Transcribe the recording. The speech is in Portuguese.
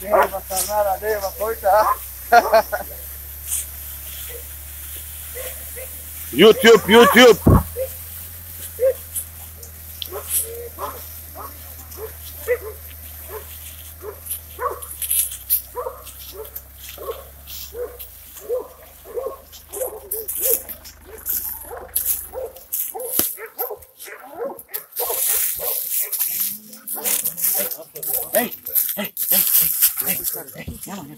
Deva, Sanara, Deva, coitado. YouTube, YouTube. Hey! Hey, hey, come on.